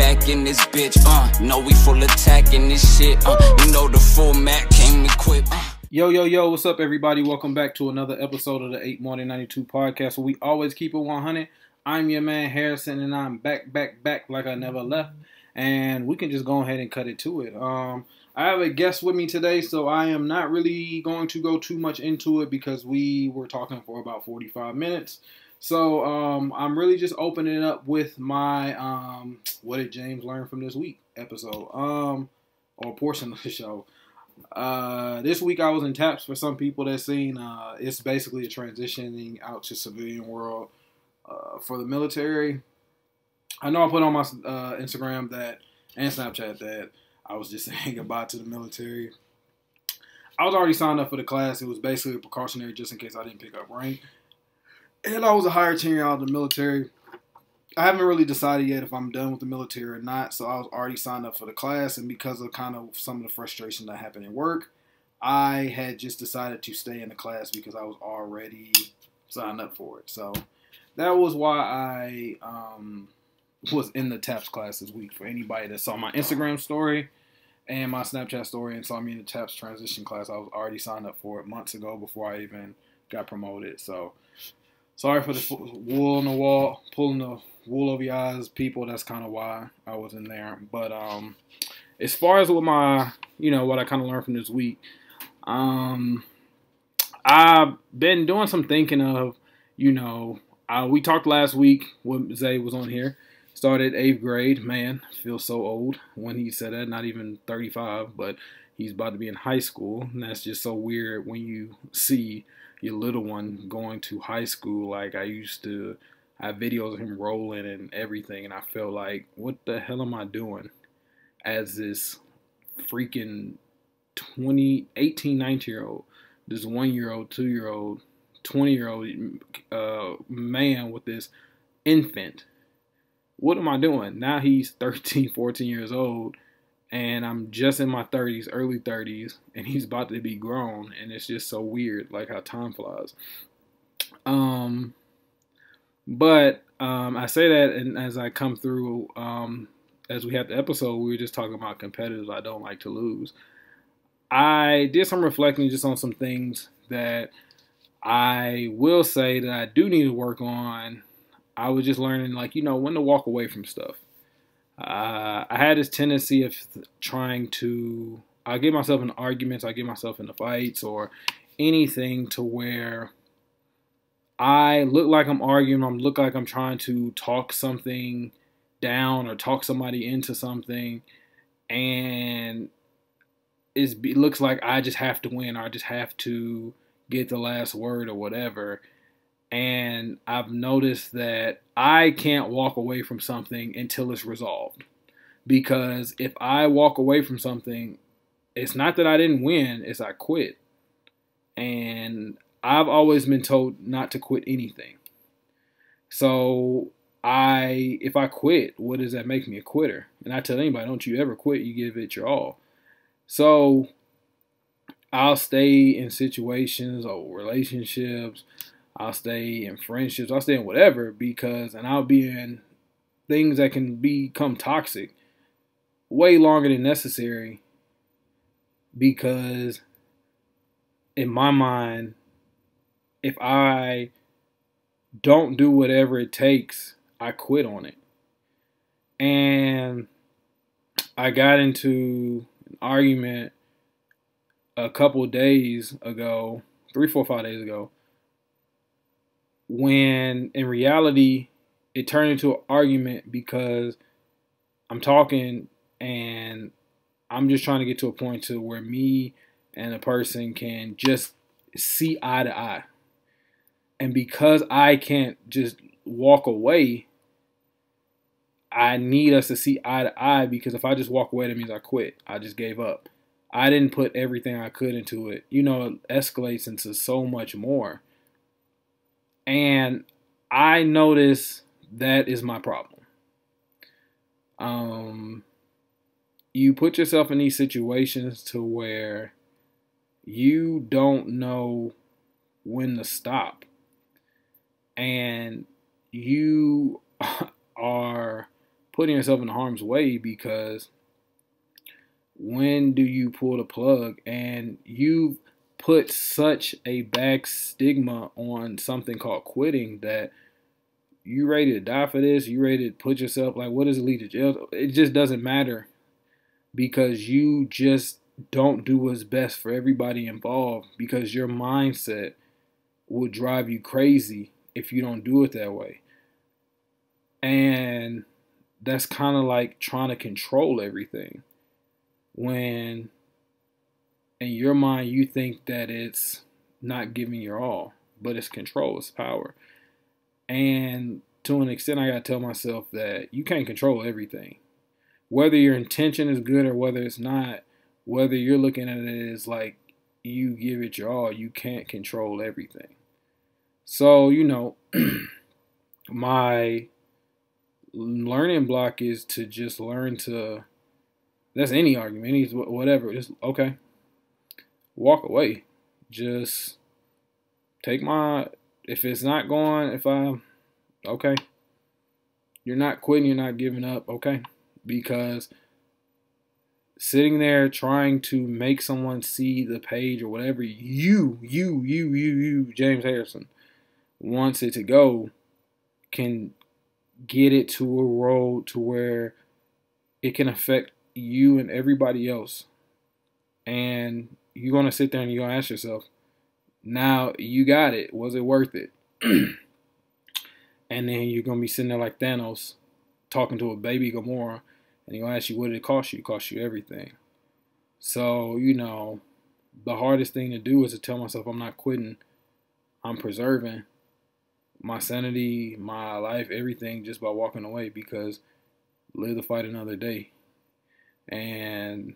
back in this bitch, uh. Know we full attack in this shit, uh. You know the full Mac came equipped, uh. Yo, yo, yo, what's up, everybody? Welcome back to another episode of the 8 More Than 92 podcast where we always keep it 100. I'm your man, Harrison, and I'm back, back, back like I never left. And we can just go ahead and cut it to it. Um, I have a guest with me today, so I am not really going to go too much into it because we were talking for about 45 minutes. So um, I'm really just opening up with my um, what did James learn from this week episode, um, or portion of the show. Uh, this week I was in taps for some people that seen uh, it's basically transitioning out to civilian world uh, for the military. I know I put on my uh, Instagram that and Snapchat that I was just saying goodbye to the military. I was already signed up for the class. It was basically precautionary just in case I didn't pick up rank. And I was a higher tenure out of the military. I haven't really decided yet if I'm done with the military or not. So I was already signed up for the class, and because of kind of some of the frustration that happened at work, I had just decided to stay in the class because I was already signed up for it. So that was why I um, was in the TAPS class this week. For anybody that saw my Instagram story and my Snapchat story and saw me in the TAPS transition class, I was already signed up for it months ago before I even got promoted. So sorry for the wool on the wall, pulling the wool over your eyes, people. That's kind of why I was in there. But um, as far as what my, you know, what I kind of learned from this week, um, I've been doing some thinking of, you know, uh, we talked last week when Zay was on here. Started eighth grade. Man, feels so old when he said that. Not even 35, but he's about to be in high school. And that's just so weird when you see your little one going to high school. Like I used to have videos of him rolling and everything, and I felt like, what the hell am I doing as this freaking 20, 18, 19 year old, this one year old, two year old, 20 year old uh, man with this infant? What am I doing? Now he's 13, 14 years old and I'm just in my 30s, early 30s, and he's about to be grown, and it's just so weird, like how time flies. Um, but um, I say that, and as I come through, um, as we had the episode, we were just talking about competitive. I don't like to lose. I did some reflecting just on some things that I will say that I do need to work on. I was just learning, like you know, when to walk away from stuff uh, I had this tendency of trying to. I get myself in arguments. I get myself into fights or anything to where I look like I'm arguing. I look like I'm trying to talk something down or talk somebody into something, and it looks like I just have to win or I just have to get the last word or whatever. And I've noticed that I can't walk away from something until it's resolved. Because if I walk away from something, it's not that I didn't win, it's I quit. And I've always been told not to quit anything. So I if I quit, what does that make me a quitter? And I tell anybody, don't you ever quit, you give it your all. So I'll stay in situations or relationships I'll stay in friendships. I'll stay in whatever because, and I'll be in things that can become toxic way longer than necessary because, in my mind, if I don't do whatever it takes, I quit on it. And I got into an argument a couple days ago, three, four, five days ago, when in reality it turned into an argument because I'm talking and I'm just trying to get to a point to where me and a person can just see eye to eye. And because I can't just walk away, I need us to see eye to eye because if I just walk away, that means I quit. I just gave up. I didn't put everything I could into it. You know, it escalates into so much more. And I notice that is my problem. Um, you put yourself in these situations to where you don't know when to stop. And you are putting yourself in harm's way because when do you pull the plug and you put such a bad stigma on something called quitting that you ready to die for this? You ready to put yourself like what does it lead to jail? It just doesn't matter because you just don't do what's best for everybody involved because your mindset will drive you crazy if you don't do it that way. And that's kind of like trying to control everything when in your mind you think that it's not giving your all, but it's control, it's power. And to an extent, I gotta tell myself that you can't control everything. Whether your intention is good or whether it's not, whether you're looking at it as like you give it your all, you can't control everything. So, you know, my learning block is to just learn to that's any argument, any whatever. Just okay, walk away. Just take my. If it's not going, if I, okay, you're not quitting, you're not giving up, okay, because sitting there trying to make someone see the page or whatever you, you, you, you, you, James Harrison wants it to go, can get it to a road to where it can affect you and everybody else. And you're going to sit there and you're going to ask yourself, now you got it. Was it worth it? and then you're going to be sitting there like Thanos talking to a baby Gamora. And he'll ask you, what did it cost you? It cost you everything. So, you know, the hardest thing to do is to tell myself I'm not quitting. I'm preserving my sanity, my life, everything just by walking away because live to fight another day. And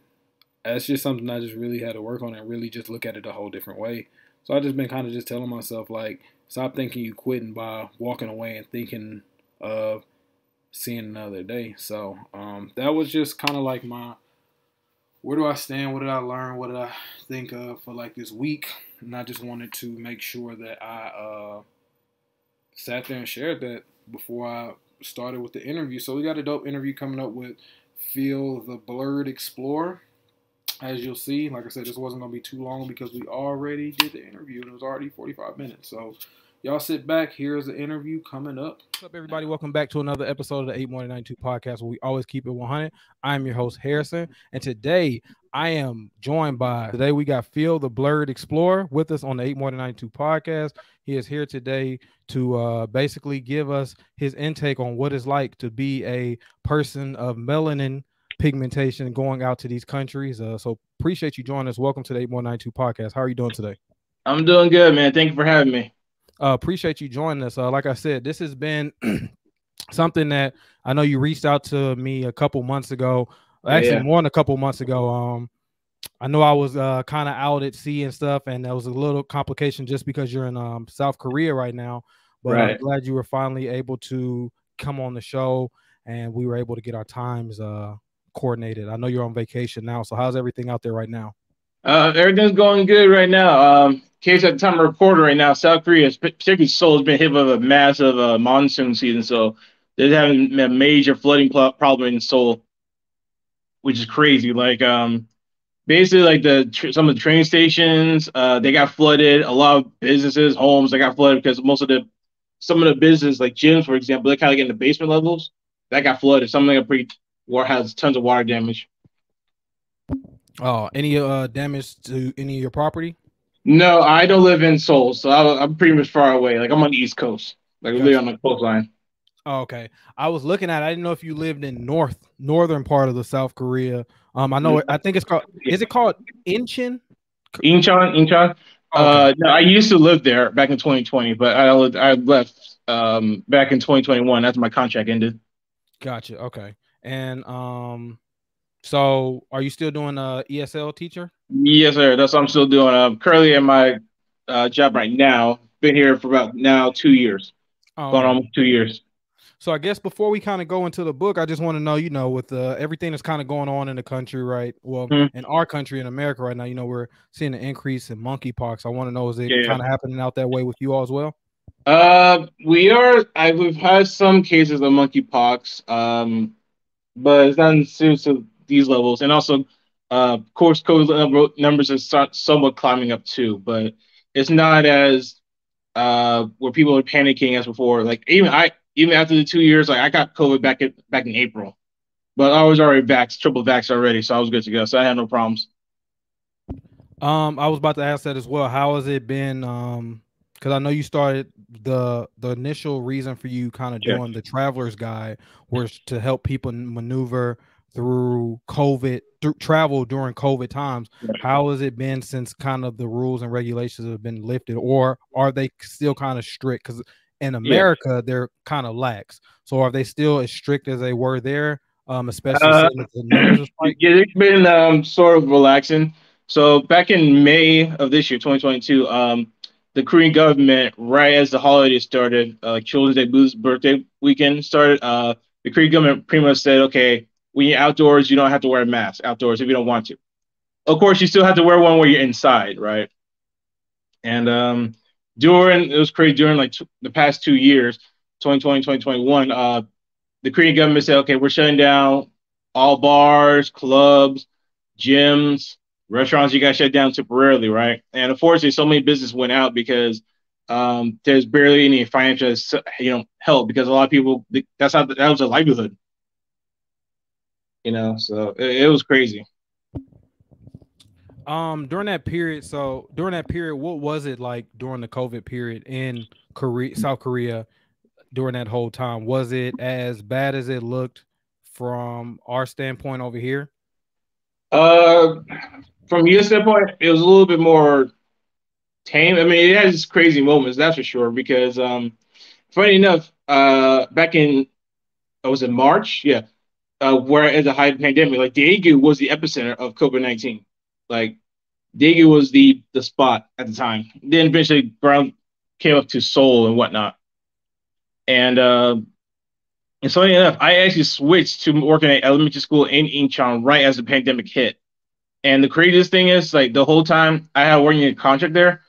that's just something I just really had to work on and really just look at it a whole different way. So I just been kind of just telling myself like, stop thinking you quitting by walking away and thinking of seeing another day. So um, that was just kind of like my, where do I stand? What did I learn? What did I think of for like this week? And I just wanted to make sure that I uh, sat there and shared that before I started with the interview. So we got a dope interview coming up with Phil the Blerd Explorer. As you'll see, like I said, this wasn't going to be too long because we already did the interview and it was already 45 minutes. So y'all sit back. Here's the interview coming up. What's up, everybody? Welcome back to another episode of the 8 More Than 92 podcast where we always keep it 100. I'm your host, Harrison. And today I am joined by, today we got Phil the Blerd Explorer with us on the 8 More Than 92 podcast. He is here today to uh, basically give us his intake on what it's like to be a person of melanin pigmentation going out to these countries. Uh, so appreciate you joining us. Welcome to the 8192 podcast. How are you doing today? I'm doing good, man. Thank you for having me. Uh, appreciate you joining us. Uh, like I said, this has been something that I know you reached out to me a couple months ago. Actually, yeah. more than a couple months ago. Um, I know I was uh, kind of out at sea and stuff, and that was a little complication just because you're in um, South Korea right now. But right. I'm glad you were finally able to come on the show, and we were able to get our times uh, coordinated. I know you're on vacation now, so how's everything out there right now? Uh, everything's going good right now. Um, case at the time of recording right now, South Korea, particularly Seoul, has been hit with a massive uh, monsoon season, so they're having a major flooding problem in Seoul, which is crazy. Like, um, basically like the some of the train stations uh, they got flooded a lot of businesses homes they got flooded because most of the some of the business like gyms for example they kind of get in the basement levels that got flooded something that pretty war has tons of water damage oh any uh damage to any of your property no i don't live in seoul so I, am pretty much far away like i'm on the east coast like gotcha. really on the coastline oh, okay i was looking at i didn't know if you lived in north northern part of the south korea um, I know. I think it's called. Is it called Incheon? Incheon. Incheon. Oh, okay. Uh, no, I used to live there back in 2020, but I I left um back in 2021 after my contract ended. Gotcha. Okay. And um, so are you still doing a ESL teacher? Yes, sir. That's what I'm still doing. I'm currently in my uh, job right now. Been here for about now two years. Going almost two years. So I guess before we kind of go into the book, I just want to know, you know, with uh, everything that's kind of going on in the country, right? Well, mm-hmm. in our country in America right now, you know, we're seeing an increase in monkeypox. I want to know, is it yeah. kind of happening out that way with you all as well? Uh, we are. I we've had some cases of monkeypox. Um, but it's not serious to these levels. And also, uh, course, COVID numbers are somewhat climbing up too, but it's not as uh, where people are panicking as before. Like even I, even after the two years, like I got COVID back in back in April, but I was already vaxxed, triple vaxxed already, so I was good to go. So I had no problems. Um, I was about to ask that as well. How has it been? Um, because I know you started the the initial reason for you kind of yeah. doing the traveler's guide was to help people maneuver through COVID through travel during COVID times. How has it been since kind of the rules and regulations have been lifted, or are they still kind of strict? Because in America yeah. they're kind of lax. So are they still as strict as they were there? Um, especially uh, the yeah, it's been um sort of relaxing. So back in May of this year, 2022, um, the Korean government, right as the holiday started, uh, Children's Day birthday weekend started, uh, the Korean government pretty much said, okay, when you're outdoors, you don't have to wear a mask outdoors if you don't want to. Of course, you still have to wear one where you're inside, right? And um, during it was crazy during like t- the past two years, 2020, 2021, uh, the Korean government said, okay, we're shutting down all bars, clubs, gyms, restaurants. You got shut down temporarily, right? And unfortunately, so many businesses went out because um, there's barely any financial, you know, help because a lot of people that's not that was a livelihood you know, so it, it was crazy. Um, during that period, so during that period, what was it like during the COVID period in Korea, South Korea, during that whole time? Was it as bad as it looked from our standpoint over here? Uh, from your standpoint, it was a little bit more tame. I mean, it has crazy moments, that's for sure. Because um, funny enough, uh, back in oh, was it March? Yeah, uh, where at the height of the pandemic, like Daegu was the epicenter of COVID nineteen. Like Daegu was the the spot at the time. Then eventually ground came up to Seoul and whatnot. And uh, and so enough, I actually switched to working at elementary school in Incheon right as the pandemic hit. And the craziest thing is, like the whole time I had working a contract there,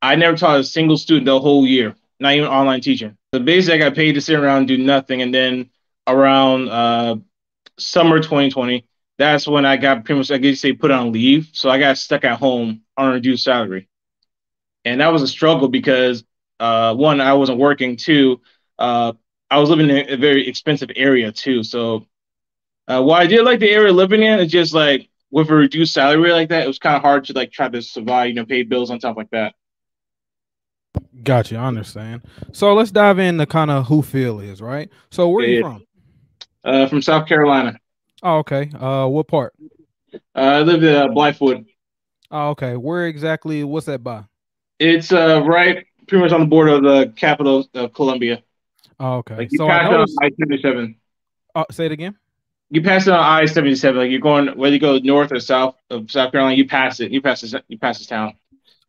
I never taught a single student the whole year, not even online teaching. So basically, I got paid to sit around and do nothing. And then around uh, summer 2020, that's when I got pretty much, I guess say, put on leave. So I got stuck at home on a reduced salary. And that was a struggle because, uh, one, I wasn't working. Two, uh, I was living in a very expensive area too. So, uh, what I did like the area living in is just like with a reduced salary like that, it was kind of hard to like try to survive, you know, pay bills on top like that. Gotcha, I understand. So let's dive into kind of who Phil is, right? So where yeah, are you from? Uh, from South Carolina. Oh, okay. Uh, what part? Uh, I live in uh, Blythewood. Oh, okay. Where exactly? What's that by? It's uh right, pretty much on the border of the capital of Columbia. Oh, okay. Like you so pass noticed... on I seventy seven. Uh, say it again. You pass it on I seventy seven. Like you're going whether you go north or south of South Carolina, you pass it. You pass this. You pass this town.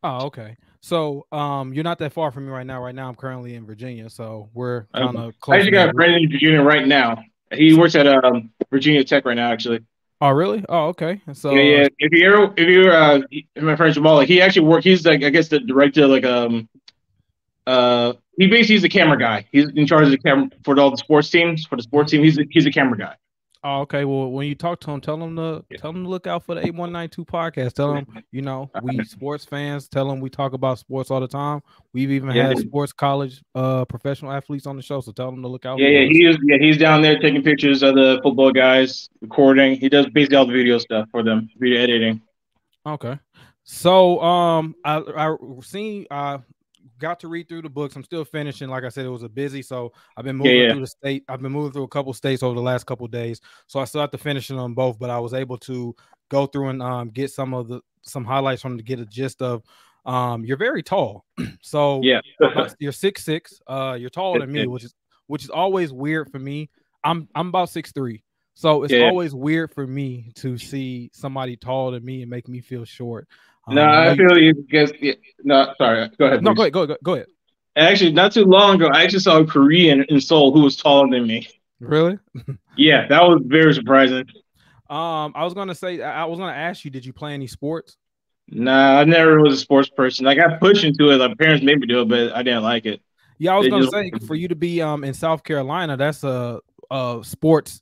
Oh, okay. So, um, you're not that far from me right now. Right now, I'm currently in Virginia, so we're kind of. I actually got a friend in Virginia right now. He works at um, Virginia Tech right now, actually. Oh, really? Oh, okay. So yeah, yeah. If you ever, if you uh, my friend Jamal, like, he actually work. He's like, I guess the director, like um, uh, he basically he's the camera guy. He's in charge of the camera for all the sports teams. For the sports team, he's a, he's a camera guy. Oh, okay. Well, when you talk to him, tell him to tell him to look out for the eight one nine two podcast. Tell him, you know, we sports fans. Tell him we talk about sports all the time. We've even yeah. had sports college uh professional athletes on the show. So tell them to look out. Yeah, yeah, he is. Yeah, he's down there taking pictures of the football guys, recording. He does basically all the video stuff for them, video editing. Okay. So um, I I seen uh got to read through the books. I'm still finishing. Like I said, it was a busy, so I've been moving yeah, yeah. through the state. I've been moving through a couple states over the last couple days, so I still have to finish them both. But I was able to go through and um, get some of the some highlights from to get a gist of. Um, you're very tall, so yeah, you're six six. Uh, you're taller than me, which is which is always weird for me. I'm I'm about six three. So it's yeah. always weird for me to see somebody taller than me and make me feel short. No, um, I feel you guess. Yeah, no, sorry. Go ahead. No, go ahead. Go ahead. Go ahead. Actually, not too long ago, I actually saw a Korean in Seoul who was taller than me. Really? yeah, that was very surprising. Um, I was gonna say, I was gonna ask you, did you play any sports? Nah, I never was a sports person. I got pushed into it. My parents made me do it, but I didn't like it. Yeah, I was they gonna just... say for you to be um in South Carolina, that's a, a sports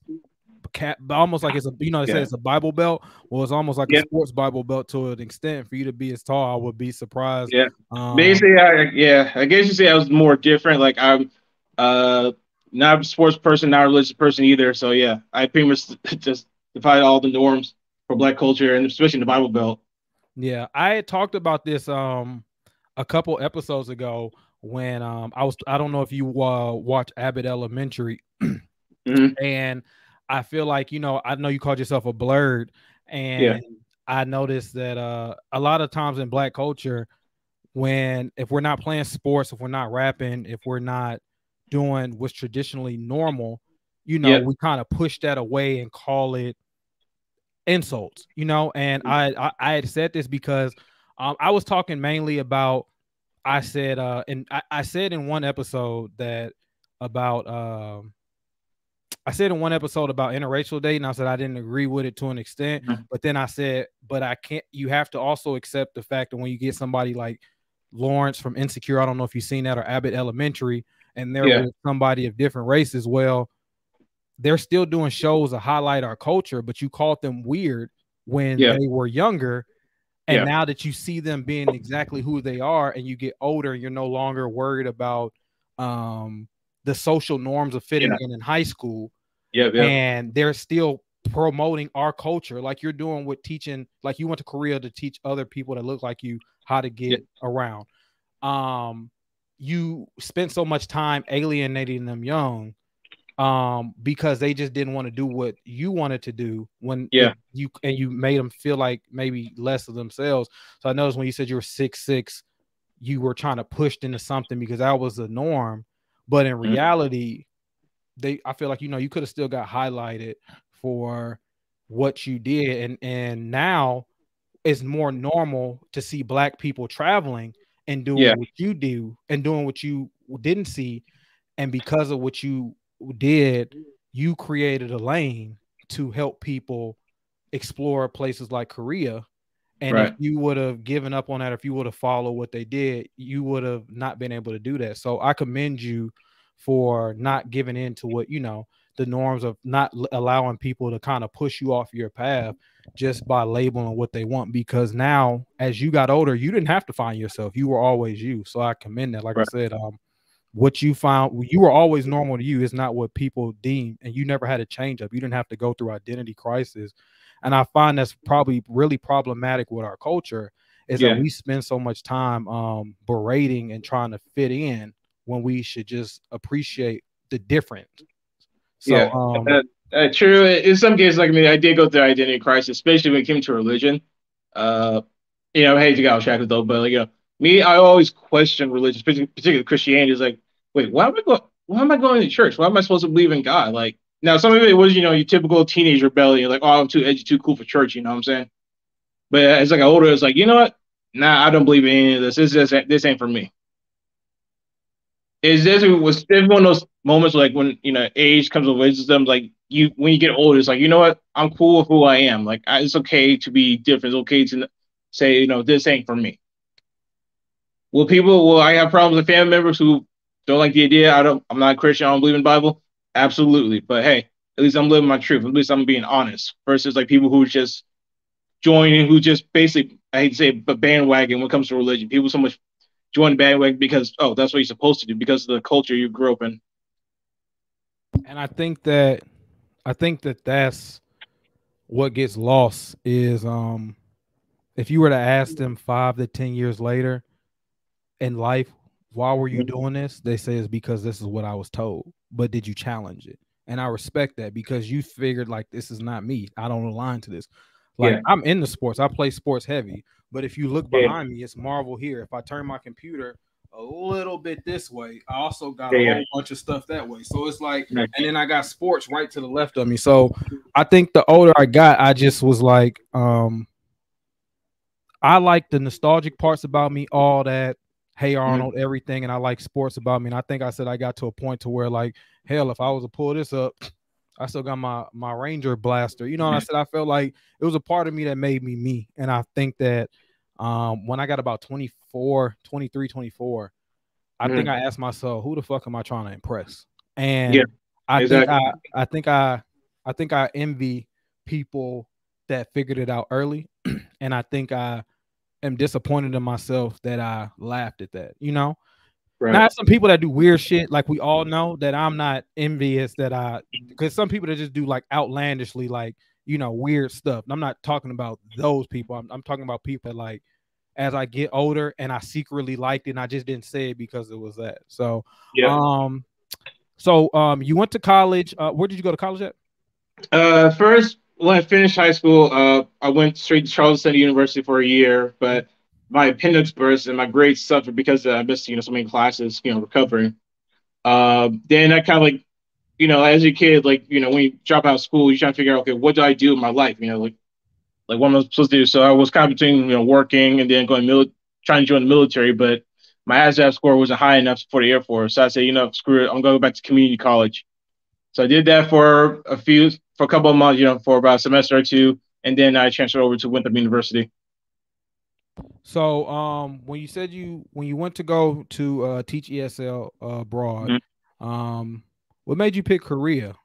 cat, almost like it's a you know they Yeah. say it's a Bible belt. Well, it's almost like Yeah. a sports Bible belt to an extent. For you to be as tall, I would be surprised. Yeah. Um, Basically, I, yeah, I guess you say I was more different. Like I'm, uh, not a sports person, not a religious person either. So yeah, I pretty much just defied all the norms for Black culture and especially the Bible Belt. Yeah, I had talked about this um a couple episodes ago when um I was I don't know if you uh watch Abbott Elementary Mhm. and I feel like you know I know you called yourself a blerd and I noticed that uh a lot of times in black culture when if we're not playing sports if we're not rapping if we're not doing what's traditionally normal you know Yeah. we kind of push that away and call it insults you know? And I, I i had said this because um i was talking mainly about i said uh and I, I said in one episode that about um I said in one episode about interracial dating, I said I didn't agree with it to an extent, Mhm. but then I said, but I can't. You have to also accept the fact that when you get somebody like Lawrence from Insecure, I don't know if you've seen that or Abbott Elementary, and they're Yeah. with somebody of different race as Well, they're still doing shows to highlight our culture, but you called them weird when Yeah. they were younger. And Yeah. now that you see them being exactly who they are and you get older, you're no longer worried about um the social norms of fitting Yeah. in in high school. Yeah, yeah, and they're still promoting our culture. Like you're doing with teaching like you went to korea to teach other people that look like you how to get around. Um you spent so much time alienating them young um because they just didn't want to do what you wanted to do when Yeah. you and you made them feel like maybe less of themselves. So i noticed when you said you were six six you were trying to push into something because that was the norm but in Mhm. reality they i feel like you know you could have still got highlighted for what you did and and now it's more normal to see black people traveling and doing Yeah. what you do and doing what you didn't see and because of what you did you created a lane to help people explore places like korea and if you would have given up on that if you would have followed what they did you would have not been able to do that. So i commend you for not giving in to what you know the norms of not allowing people to kind of push you off your path just by labeling what they want because now as you got older you didn't have to find yourself. You were always you. So i commend that. Like Right. i said um what you found you were always normal to you. Is not what people deem and you never had a change up. You didn't have to go through identity crisis and i find that's probably really problematic with our culture is Yeah. that we spend so much time um berating and trying to fit in when we should just appreciate the difference so Yeah. um Uh, uh, true. In some cases, like I mean, I did go through identity crisis, especially when it came to religion. Uh, you know, I hate to get off track though, but like, you know, me, I always question religion, particularly particularly Christianity. Is like, wait, why am I going? Why am I going to church? Why am I supposed to believe in God? Like, now some of it was, you know, your typical teenage rebellion, like, oh, I'm too edgy, too cool for church. You know what I'm saying? But as I got older, it's like, you know what? Nah, I don't believe in any of this. This this ain't for me. Is this was this one of those moments like when you know age comes with wisdom? Like you, when you get older, it's like you know what? I'm cool with who I am. Like I, it's okay to be different. It's okay to say you know this ain't for me. Will people? Will I have problems with family members who don't like the idea? I don't. I'm not a Christian. I don't believe in Bible. Absolutely. But hey, at least I'm living my truth. At least I'm being honest. Versus like people who just join who just basically I hate to say but bandwagon when it comes to religion. People so much join bandwagon because oh that's what you're supposed to do because of the culture you grew up in. and i think that i think that that's what gets lost is um if you were to ask them five to ten years later in life why were you doing this they say it's because this is what i was told but did you challenge it? And i respect that because you figured like this is not me. I don't align to this. Like Yeah. i'm in the sports. I play sports heavy. But if you look Yeah. behind me it's marvel here. If i turn my computer a little bit this way i also got Yeah, a whole bunch of stuff that way. So it's like and then i got sports right to the left of me. So i think the older i got i just was like um i like the nostalgic parts about me all that hey mm-hmm. arnold everything and i like sports about me and i think i said i got to a point to where like hell if i was to pull this up i still got my my ranger blaster. You know and i mm-hmm. said? I felt like it was a part of me that made me me and i think that um when i got about 24 23 24 i think mm. i asked myself who the fuck am i trying to impress? And Yeah, i exactly. think i i think i I think I envy people that figured it out early, and I think I am disappointed in myself that I laughed at that. You know, right. now some people that do weird shit, like we all know, that I'm not envious that I because some people that just do like outlandishly, like you know, weird stuff. I'm not talking about those people. I'm, I'm talking about people that like as I get older and I secretly liked it and I just didn't say it because it was that. So yeah. um so um you went to college. Uh where did you go to college at? Uh first when I finished high school, uh I went straight to Charleston University for a year, but my appendix burst and my grades suffered because I missed, you know, so many classes, you know, recovering. Uh, then I kind of like, you know, as a kid, like, you know, when you drop out of school, you try to figure out, okay, what do I do in my life? You know, like like what am I supposed to do? So I was kind of between you know working and then going mili- trying to join the military, but my ASVAB score wasn't high enough for the Air Force. So I said, you know, screw it, I'm going back to community college. So I did that for a few, for a couple of months, you know, for about a semester or two, and then I transferred over to Winthrop University. So, um, when you said you when you went to go to uh, teach ESL uh, abroad, mm-hmm. um, what made you pick Korea?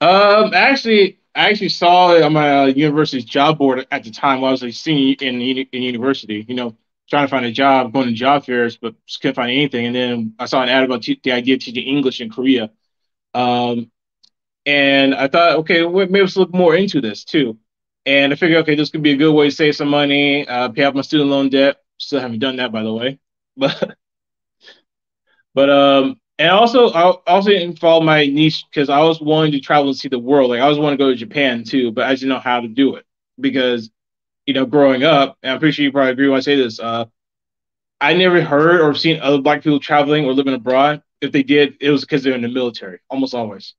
Um, actually, I actually saw it on my uh, university's job board at the time while I was a senior in, in university. You know, trying to find a job, going to job fairs, but just couldn't find anything. And then I saw an ad about t- the idea of teaching English in Korea. Um, and I thought, okay, well, maybe let's look more into this too. And I figured, okay, this could be a good way to save some money, uh, pay off my student loan debt. Still haven't done that, by the way. But, but um, and also I also didn't follow my niche because I was wanting to travel and see the world. Like I was wanting to go to Japan too, but I didn't know how to do it because you know growing up, and I'm pretty sure you probably agree when I say this. Uh, I never heard or seen other black people traveling or living abroad. If they did, it was because they're in the military, almost always.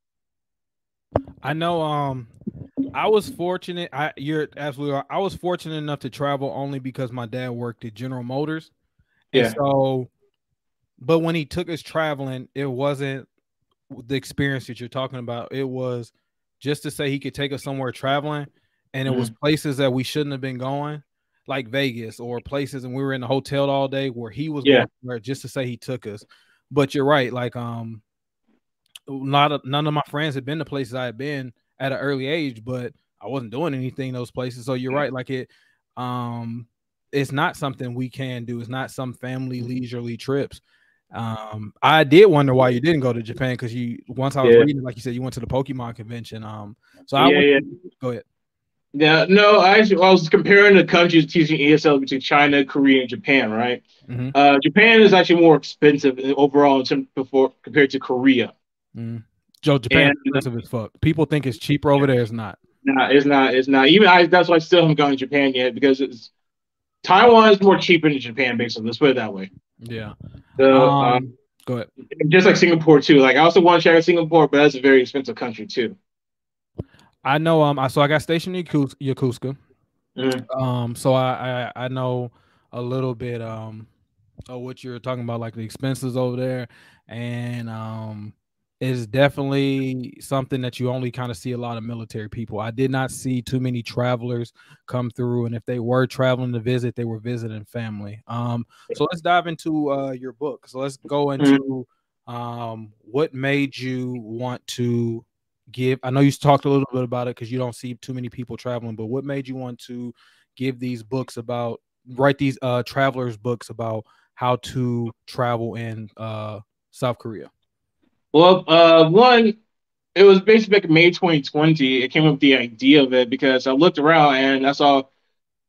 I know. Um, I was fortunate. I you're absolutely. Right. I was fortunate enough to travel only because my dad worked at General Motors. Yeah. And so but when he took us traveling, it wasn't the experience that you're talking about. It was just to say he could take us somewhere traveling, and it mm-hmm. was places that we shouldn't have been going, like Vegas or places, and we were in the hotel all day where he was yeah. going just to say he took us. But you're right, like um, not a, none of my friends had been to places I had been at an early age, but I wasn't doing anything those places. So you're right, like it, um, it's not something we can do. It's not some family leisurely trips. Um, I did wonder why you didn't go to Japan because you once I was yeah. reading, like you said, you went to the Pokemon convention. Um, so I yeah, went, yeah. go ahead. Yeah, no, I actually I was comparing the countries teaching ESL between China, Korea, and Japan. Right, mm-hmm. uh, Japan is actually more expensive overall in terms before compared to Korea. Mm. Joe, Japan and, expensive as fuck. People think it's cheaper over there. It's not. No, nah, it's not. It's not. Even I. That's why I still haven't gone to Japan yet because it's Taiwan is more cheaper than Japan, basically. Let's put it that way. Yeah. So, um, um, go ahead. Just like Singapore too. Like I also want to check out Singapore, but that's a very expensive country too. I know. Um. I so I got stationed in Yokosuka. Mm-hmm. Um. So I, I I know a little bit um of what you're talking about, like the expenses over there, and um is definitely something that you only kind of see a lot of military people. I did not see too many travelers come through, and if they were traveling to visit, they were visiting family. Um, so let's dive into uh, your book. So let's go mm-hmm. into um, what made you want to give. I know you talked a little bit about it because you don't see too many people traveling, but what made you want to give these books about write these uh, travelers books about how to travel in uh, South Korea? Well, uh, one, it was basically in May 2020. It came up with the idea of it because I looked around and I saw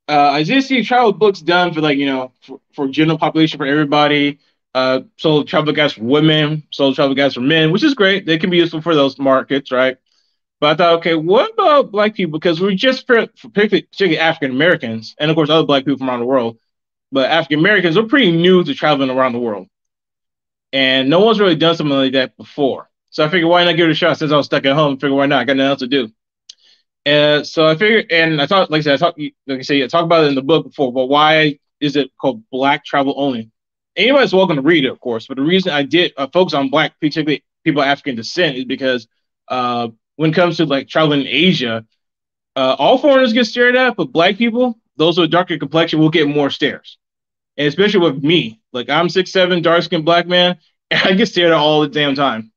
uh, I did see travel books done for like you know for, for general population for everybody. Uh, so travel guides for women, so travel guides for men, which is great. They can be useful for those markets, right? But I thought, okay, what about black people? Because we're just particularly, particularly African Americans, and of course other black people from around the world. But African Americans are pretty new to traveling around the world and no one's really done something like that before. So I figured, why not give it a shot? Since I was stuck at home, I figured why not? I got nothing else to do. And so I figured, and I thought, like I said, I talked, like I said, I talked about it in the book before, but why is it called Black Travel Only? Anybody's welcome to read it, of course. But the reason I did uh, focus on Black, particularly people of African descent, is because uh, when it comes to like traveling in Asia, uh, all foreigners get stared at, but Black people, those with darker complexion, will get more stares and especially with me, like I'm six seven, dark skinned black man, and I get stared at all the damn time.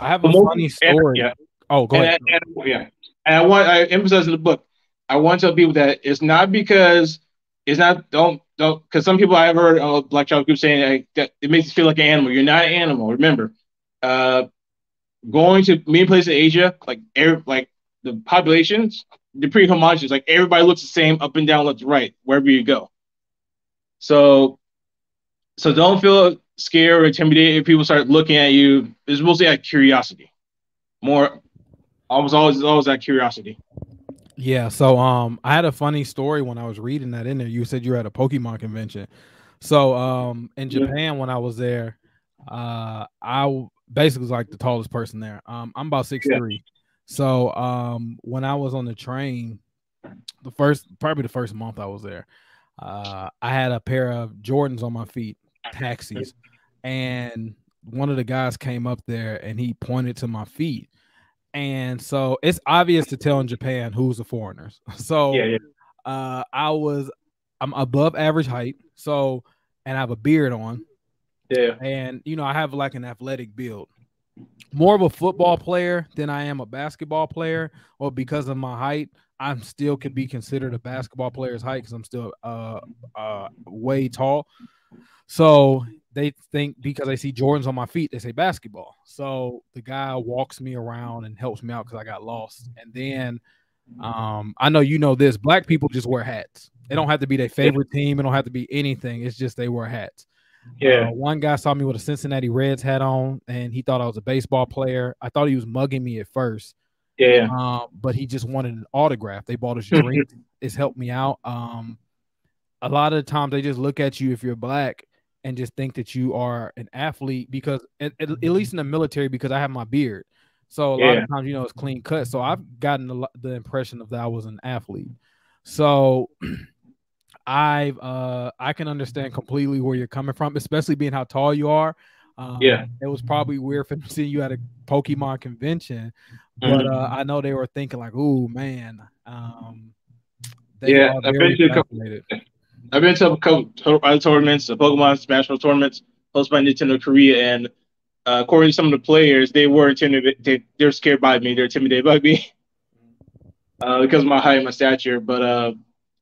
I have a funny story. Yeah. Oh, go and, ahead. And, and, yeah, and I want I emphasize in the book. I want to tell people that it's not because it's not don't because some people I've heard uh, Black Child Group saying that it makes you feel like an animal. You're not an animal. Remember, uh, going to many places in Asia, like like the populations, they're pretty homogenous. Like everybody looks the same up and down, left right, wherever you go. So, so don't feel scared or intimidated if people start looking at you. It's mostly of curiosity. More, almost always, always that curiosity. Yeah. So, um, I had a funny story when I was reading that in there. You said you were at a Pokemon convention. So, um, in Yeah. Japan when I was there, uh, I basically was like the tallest person there. Um, I'm about six three. So, um, when I was on the train, the first probably the first month I was there, uh, I had a pair of Jordans on my feet, taxis, and one of the guys came up there and he pointed to my feet. And so it's obvious to tell in Japan who's the foreigners. So Yeah, yeah. uh I was I'm above average height, so and I have a beard on, Yeah, and you know, I have like an athletic build. More of a football player than I am a basketball player, or because of my height, I'm still could be considered a basketball player's height because I'm still uh uh way tall. So they think because they see Jordans on my feet, they say basketball. So the guy walks me around and helps me out because I got lost. And then um I know you know this, black people just wear hats. They don't have to be their favorite team, it don't have to be anything. It's just they wear hats. yeah, Uh, one guy saw me with a Cincinnati Reds hat on, and he thought I was a baseball player. I thought he was mugging me at first, yeah, um, but he just wanted an autograph. They bought us drinks. it's helped me out. Um, a lot of the times they just look at you if you're black and just think that you are an athlete because at, at, at least in the military because I have my beard. So a lot of times you know it's clean cut. So I've gotten the, the impression of that I was an athlete. So I've uh I can understand completely where you're coming from, especially being how tall you are. Um, Yeah. it was probably weird for them to see you at a Pokemon convention, but uh, I know they were thinking like, "Oh man." Um, Yeah, are I've very been to a couple- fascinated. I've been to a couple other tournaments, the Pokemon Smash Bros. tournaments hosted by Nintendo Korea, and uh, according to some of the players, they were intimidated. They, they're scared by me. They're intimidated by me uh, because of my height and my stature. But uh,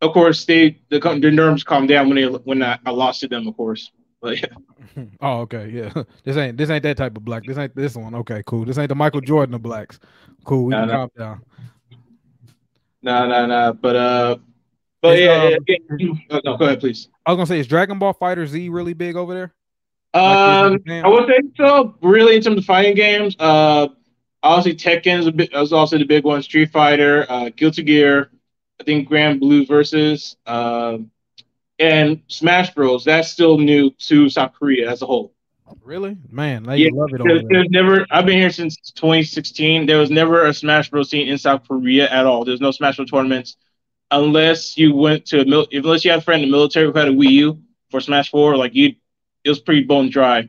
of course, they the their nerves calmed down when they when I, I lost to them. Of course, but yeah, Oh, okay, yeah. This ain't this ain't that type of black. This ain't this one. Okay, cool. This ain't the Michael Jordan of blacks. Cool. We No, can no. calm down. no, no, no. But uh, but Is, yeah, um, yeah, oh, no, go ahead, please. I was gonna say, is Dragon Ball FighterZ really big over there? Like it is in Um, Japan? I would say so. Really, in terms of fighting games, uh, obviously Tekken is, a bit. Was also the big one. Street Fighter, uh, Guilty Gear, I think Granblue versus, um, and Smash Bros. That's still new to South Korea as a whole. Really, man, they Yeah, love it over There's, there. there's never. I've been here since 2016. There was never a Smash Bros. scene in South Korea at all. There's no Smash Bros. tournaments unless you went to a mil- unless you had a friend in the military who had a Wii U for Smash Four. Like you, it was pretty bone dry.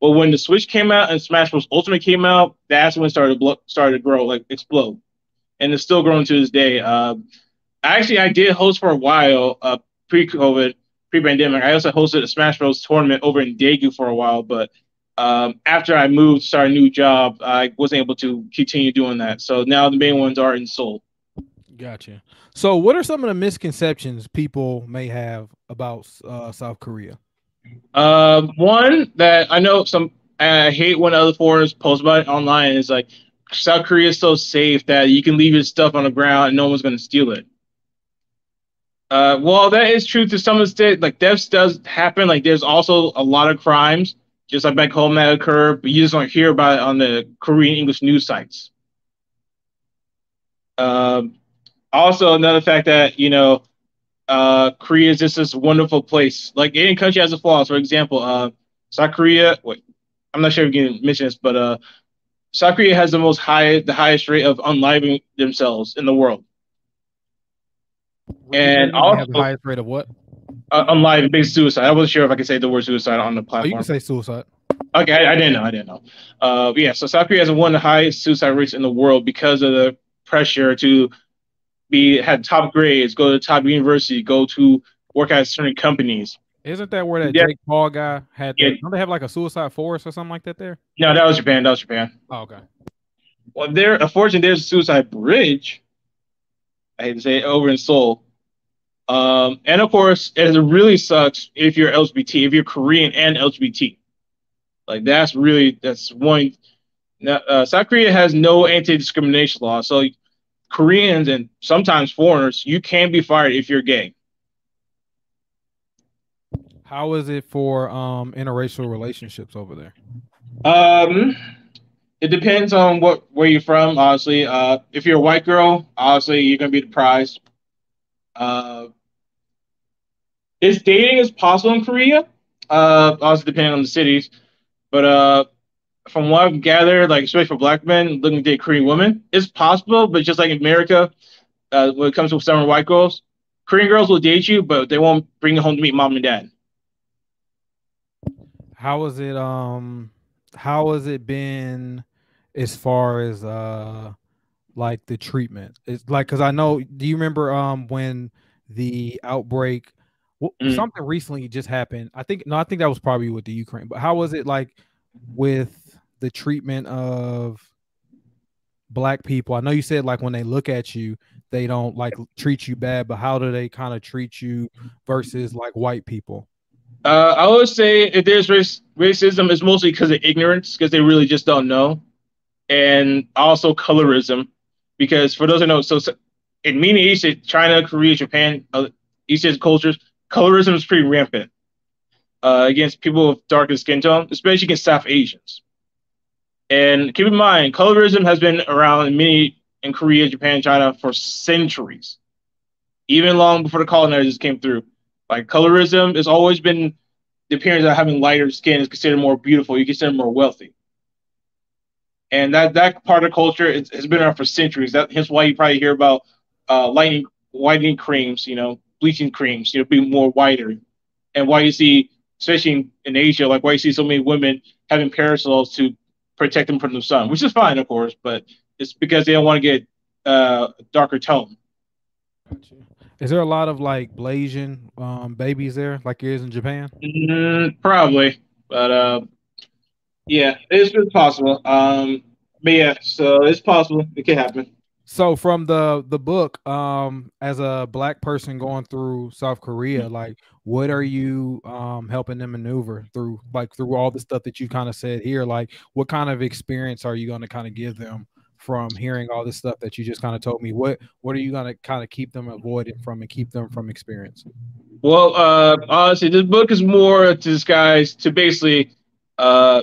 But when the Switch came out and Smash Bros. Ultimate came out, that's when it started to blo- started to grow, like explode, and it's still growing to this day. Uh, actually, I did host for a while, uh, pre-COVID, pre-pandemic. I also hosted a Smash Bros. tournament over in Daegu for a while, but um, after I moved, to start a new job, I wasn't able to continue doing that. So now the main ones are in Seoul. Gotcha. So, what are some of the misconceptions people may have about uh, South Korea? Um, one that I know some I hate when other foreigners post about it online is like South Korea is so safe that you can leave your stuff on the ground and no one's going to steal it. Uh, well, that is true to some extent. Like thefts does happen. Like there's also a lot of crimes, just like back home that occur, but you just don't hear about it on the Korean English news sites. Um, also, another fact that you know, uh, Korea is just this wonderful place. Like any country has a flaws. For example, uh, South Korea. Wait, I'm not sure if you can mention this, but uh, South Korea has the most high, the highest rate of unliving themselves in the world. And They have the highest rate of what? Uh, unliving, big suicide. I wasn't sure if I could say the word suicide on the Oh, you can say suicide. Okay, I, I didn't know. I didn't know. Uh, yeah, so South Korea has one of the highest suicide rates in the world because of the pressure to be had top grades, go to top university, go to work at certain companies. Isn't that where that Yeah. Jake Paul guy had? Yeah. That, don't they have like a suicide force or something like that there? No, that was Japan. That was Japan. Oh, okay. well, there, unfortunately, there's a suicide bridge. I hate to say it, over in Seoul. Um, and of course, it really sucks if you're LGBT, if you're Korean and LGBT. Like that's really that's one. Now, uh, South Korea has no anti-discrimination law, so Koreans and sometimes foreigners, you can be fired if you're gay. How is it for um, interracial relationships over there? Um, it depends on what where you're from. Obviously, uh, if you're a white girl, obviously you're gonna be the prize. Uh, is dating is possible in Korea? Uh, also depending on the cities, but uh, from what I've gathered, like especially for black men looking to date Korean women, it's possible. But just like in America, uh, when it comes to summer white girls, Korean girls will date you, but they won't bring you home to meet mom and dad. How is it? Um, how has it been as far as uh, like the treatment? It's like because I know. Do you remember um when the outbreak? Well, mm. Something recently just happened. I think no, I think that was probably with the Ukraine. But how was it like with the treatment of black people? I know you said like when they look at you, they don't like treat you bad, but how do they kind of treat you versus like white people? Uh, I would say if there's race, racism, it's mostly because of ignorance, because they really just don't know, and also colorism, because for those who know, so, so in many East, China, Korea, Japan, uh, East Asian cultures, colorism is pretty rampant uh, against people with darker skin tone, especially against South Asians. And keep in mind, colorism has been around in many in Korea, Japan, China for centuries, even long before the colonizers came through. Like colorism has always been the appearance of having lighter skin is considered more beautiful. You consider more wealthy, and that that part of culture is, has been around for centuries. That hence why you probably hear about uh, lightening whitening creams, you know, bleaching creams, you know, being more whiter, and why you see, especially in, in Asia, like why you see so many women having parasols to protect them from the sun, which is fine, of course, but it's because they don't want to get uh, darker tone. Gotcha. Is there a lot of like Blasian um, babies there, like there is in Japan? Mm, probably, but uh, yeah, it's, it's possible. Um, but yeah, so it's possible. It can happen. So from the the book, um, as a black person going through South Korea, like what are you um helping them maneuver through like through all the stuff that you kind of said here? Like what kind of experience are you going to kind of give them from hearing all this stuff that you just kind of told me? What what are you going to kind of keep them avoiding from and keep them from experiencing? Well, uh, honestly, this book is more to disguise to basically, uh,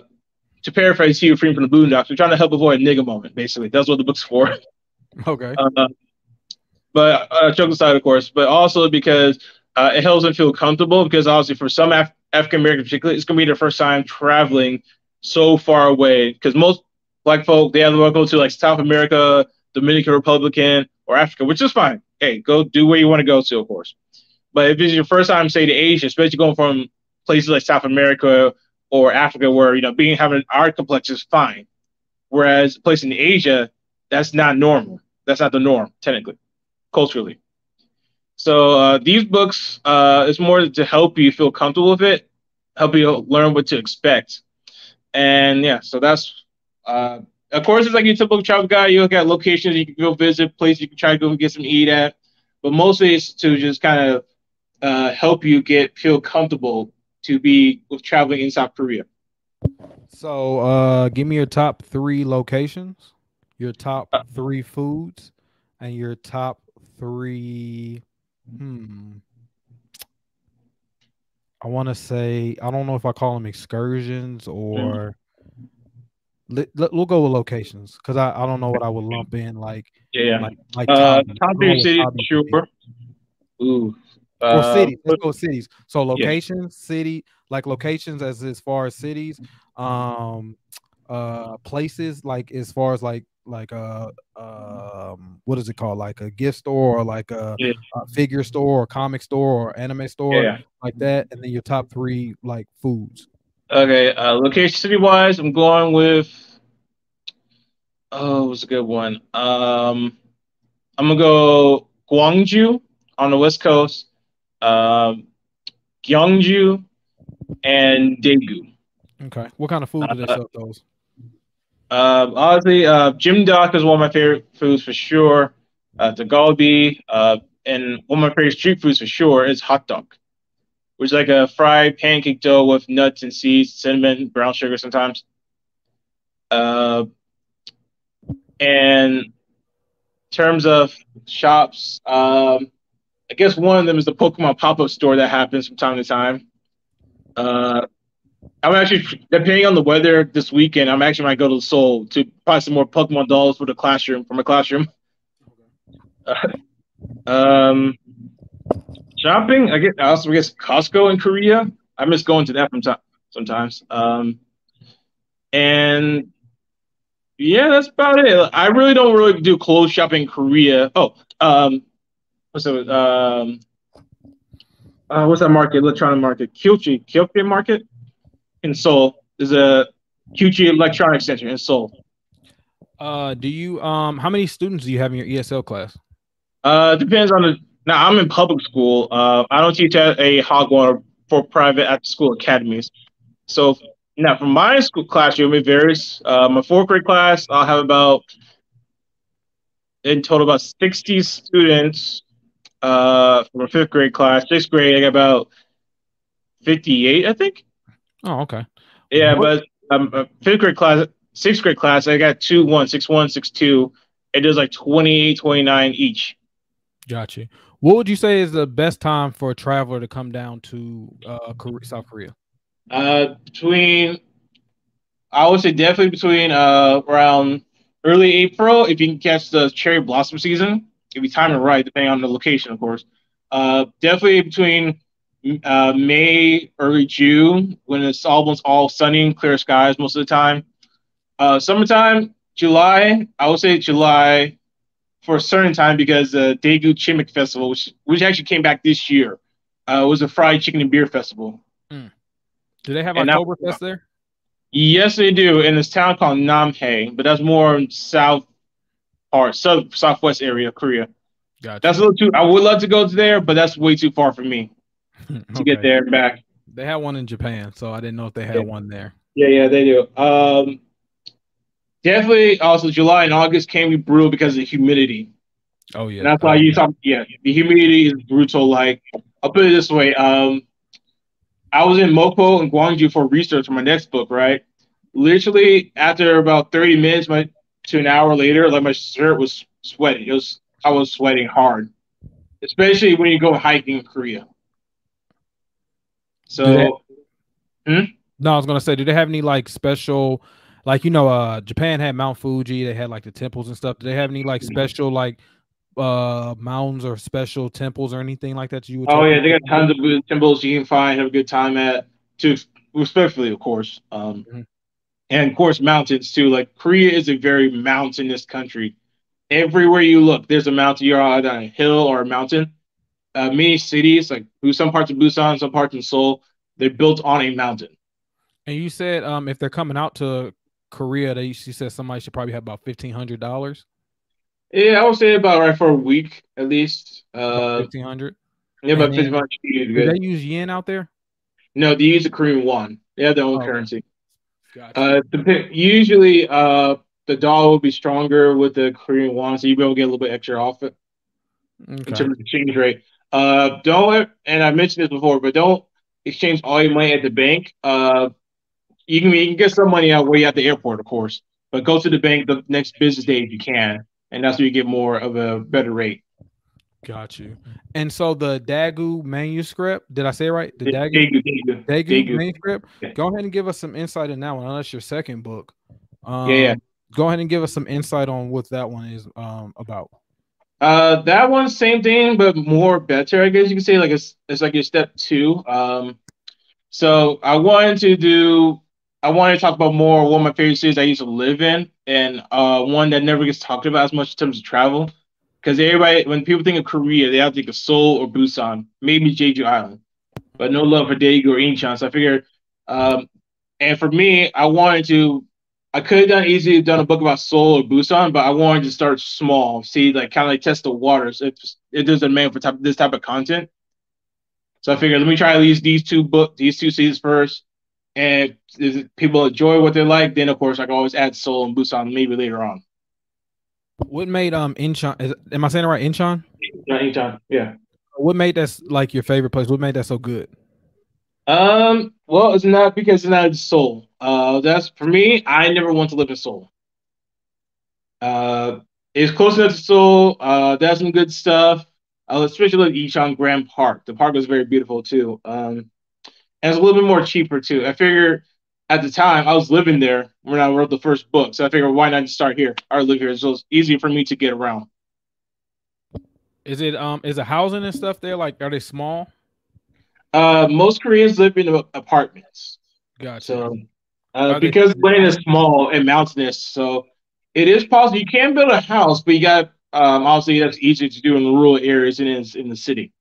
to paraphrase Huey Freeman from the Boondocks, we're trying to help avoid a nigga moment. Basically, that's what the book's for. Okay. Uh, but uh, joke aside, of course, but also because uh, it helps them feel comfortable. Because obviously, for some Af- African Americans, particularly, it's going to be their first time traveling so far away. Because most black folk they want to go to like South America, Dominican Republican, or Africa, which is fine. Hey, go do where you want to go to, of course. But if it's your first time, say to Asia, especially going from places like South America or Africa, where you know being having our complex is fine, whereas a place in Asia that's not normal. That's not the norm, technically, culturally. So uh, these books uh, is more to help you feel comfortable with it, help you learn what to expect, and yeah. So that's uh, of course, it's like your typical travel guide. You look at locations you can go visit, places you can try to go and get some eat at. But mostly it's to just kind of uh, help you get feel comfortable to be with traveling in South Korea. So, uh, give me your top three locations, your top uh, three foods, and your top three. Hmm. I want to say I don't know if I call them excursions or let, let, we'll go with locations because I, I don't know what I would lump in like yeah like, like uh, top three cities sure. ooh uh, or cities. Let's go cities. So locations yeah. city like locations as as far as cities um uh places like as far as like like a um what is it called like a gift store or like a, yeah. a figure store or comic store or anime store yeah. like that and then your top three like foods Okay, uh, location city wise, I'm going with. Oh, it was a good one. Um, I'm gonna go Gwangju on the west coast, um, Gyeongju, and Daegu. Okay, what kind of food do they uh, sell those? Uh, honestly, uh, jjimdak is one of my favorite foods for sure. Uh, the galbi, uh, and one of my favorite street foods for sure is hotteok, which is like a fried pancake dough with nuts and seeds, cinnamon, brown sugar sometimes. Uh, and terms of shops, um, I guess one of them is the Pokemon pop-up store that happens from time to time. Uh, I'm actually depending on the weather this weekend. I'm actually might go to Seoul to buy some more Pokemon dolls for the classroom for my classroom. Uh, um, shopping. I guess I also guess Costco in Korea. I miss going to that from time sometimes. Um, and yeah, that's about it. I really don't really do clothes shopping in Korea. Oh, um, what's it? Um, uh, what's that market? Electronic market, Kyochi, Kyochi market in Seoul. There's a Kyochi Electronics Center in Seoul. Uh, do you um how many students do you have in your ESL class? Uh, depends on the. Now I'm in public school. Uh, I don't teach at a hagwons for private after school academies. So now for my school classroom, it varies. Uh, my fourth grade class, I'll have about in total about 60 students. Uh, for my fifth grade class, sixth grade, I got about 58, I think. Oh, okay. Yeah, what? but um, uh, fifth grade class, sixth grade class, I got two one, six one, six two. It does like 28, 29 each. Gotcha. What would you say is the best time for a traveler to come down to uh, Korea, South Korea? Uh, between, I would say definitely between uh around early April if you can catch the cherry blossom season. If you time it right, depending on the location, of course. Uh, definitely between uh, May, early June, when it's almost all sunny and clear skies most of the time. Uh, summertime, July, I would say July for a certain time because the Daegu Chimac Festival, which which actually came back this year, uh, was a fried chicken and beer festival. Mm. Do they have Oktoberfest there? Yes, they do in this town called Namhae, but that's more south or south southwest area of Korea. Gotcha. That's a little too. I would love to go to there, but that's way too far for me to okay. get there and back. They had one in Japan, so I didn't know if they had yeah. one there. Yeah, yeah, they do. Um, definitely. Also, July and August can be brutal because of the humidity. Oh yeah, and that's why oh, you talk. Yeah, the humidity is brutal. Like I'll put it this way. Um, I was in Mokpo and Gwangju for research for my next book. Right, literally after about thirty minutes, my to an hour later, like my shirt was sweating. It was I was sweating hard, especially when you go hiking in Korea. So, they, hmm? no, I was gonna say, do they have any like special, like you know, uh, Japan had Mount Fuji, they had like the temples and stuff. Do they have any like mm-hmm. special like uh mountains or special temples or anything like that? You oh yeah, they got tons of good temples you can find, have a good time at. To respectfully, of course. Um, mm-hmm. and of course mountains too. Like Korea is a very mountainous country. Everywhere you look, there's a mountain. You're either on a hill or a mountain uh, many cities, like some parts of Busan, some parts in Seoul, they're built on a mountain. And you said um, if they're coming out to Korea, they you said somebody should probably have about fifteen hundred dollars. Yeah, I would say about right for a week at least. Uh, fifteen hundred. Yeah, about fifteen hundred. Do they use yen out there? No, they use the Korean won. They have their own oh, currency. Gotcha. Uh, the, usually, uh, the dollar will be stronger with the Korean won, so you'll be able to get a little bit extra off it okay. in terms of exchange rate. Uh, don't and I mentioned this before, but don't exchange all your money at the bank. Uh, you can you can get some money out where you're at the airport, of course, but go to the bank the next business day if you can, and that's where you get more of a better rate. Got you. And so the Daegu manuscript, did I say it right? The Daegu, Daegu, Daegu, Daegu, Daegu. manuscript. Yeah. Go ahead and give us some insight in that one. Unless your second book. Um, yeah, yeah. Go ahead and give us some insight on what that one is um, about. Uh, that one, same thing, but more better, I guess you could say. Like it's, it's like your step two. Um, so I wanted to do, I wanted to talk about more one of my favorite cities I used to live in, and uh, one that never gets talked about as much in terms of travel. Because everybody, when people think of Korea, they have to think of Seoul or Busan, maybe Jeju Island, but no love for Daegu or Incheon. So I figured, um, and for me, I wanted to I could have done easily done a book about Seoul or Busan, but I wanted to start small, see like kind of like test the waters if if there's a demand for type, this type of content. So I figured let me try at least these two book these two seasons first. and if people enjoy what they like, then of course I can always add Seoul and Busan maybe later on. What made um Incheon? Is, am I saying it right? Incheon. Yeah, Incheon. Yeah. What made that like your favorite place? What made that so good? Um. Well, it's not because it's not in Seoul. Uh, that's for me. I never want to live in Seoul. Uh, it's close enough to Seoul. Uh, there's some good stuff. Uh, especially Incheon Grand Park. The park was very beautiful too. Um, and it's a little bit more cheaper too. I figured at the time I was living there when I wrote the first book, so I figured why not start here? I live here, so it's easier for me to get around. Is it um is the housing and stuff there like are they small? Uh, most Koreans live in apartments. Gotcha. So, uh, because land is small and mountainous, so it is possible you can build a house, but you got um, obviously that's easier to do in the rural areas than in, in the city.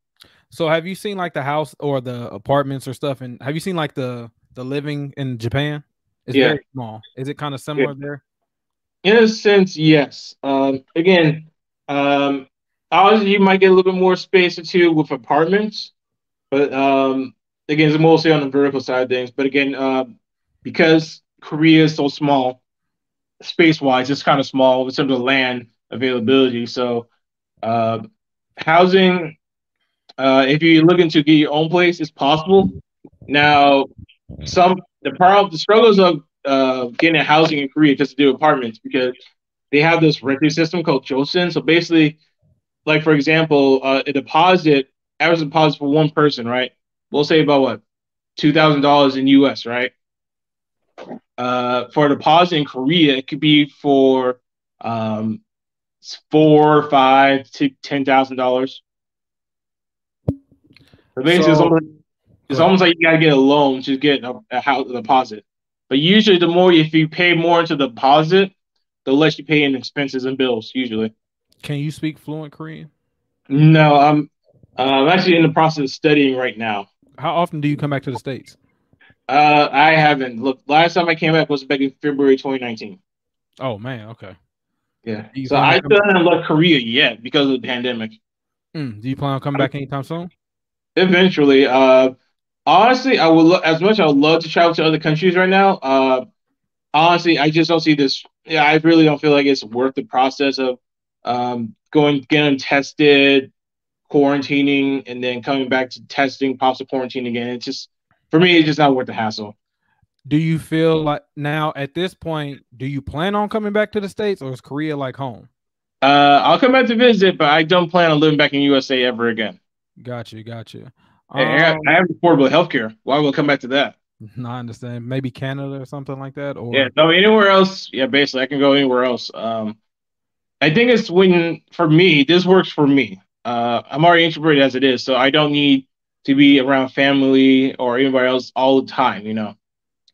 So, have you seen like the house or the apartments or stuff? And have you seen like the the living in Japan? It's Yeah. very small. Is it kind of similar there? In a sense, yes. Um, again, um, obviously you might get a little bit more space or two with apartments, but um, again, it's mostly on the vertical side of things. But again, uh, because Korea is so small, space-wise, it's kind of small in terms of land availability. So, uh, housing, uh, if you're looking to get your own place, it's possible. Now, some the problem, the struggles of uh, getting a housing in Korea just to do apartments because they have this renting system called jeonse. So basically, like for example, uh, a deposit, average deposit for one person, right? We'll say about what two thousand dollars in US, right? Uh, for a deposit in Korea, it could be for um, four, five to ten thousand dollars. So basically, it's almost, it's almost like you gotta get a loan to get a, a house a deposit. But usually, the more if you pay more into the deposit, the less you pay in expenses and bills. Usually, Can you speak fluent Korean? no, I'm uh, I'm actually in the process of studying right now. How often do you come back to the states? Uh, I haven't looked. Last time I came back was back in February 2019. Oh man, okay. Yeah, so I still haven't left Korea yet because of the pandemic. Mm, do you plan on coming back anytime soon? Eventually, uh, honestly, I would lo- as much as I would love to travel to other countries right now. Uh, honestly, I just don't see this. Yeah, I really don't feel like it's worth the process of um, going getting tested, quarantining, and then coming back to testing, possible quarantine again. It's just for me, it's just not worth the hassle. Do you feel like now at this point, do you plan on coming back to the states, or is Korea like home? Uh, I'll come back to visit, but I don't plan on living back in USA ever again. Gotcha, gotcha. I, I- Um, I have affordable healthcare. Why would I come back to that? I understand. Maybe Canada or something like that, or Yeah, no, anywhere else. Yeah, basically, I can go anywhere else. Um, I think it's when for me, this works for me. Uh, I'm already introverted as it is, so I don't need to be around family or anybody else all the time. You know.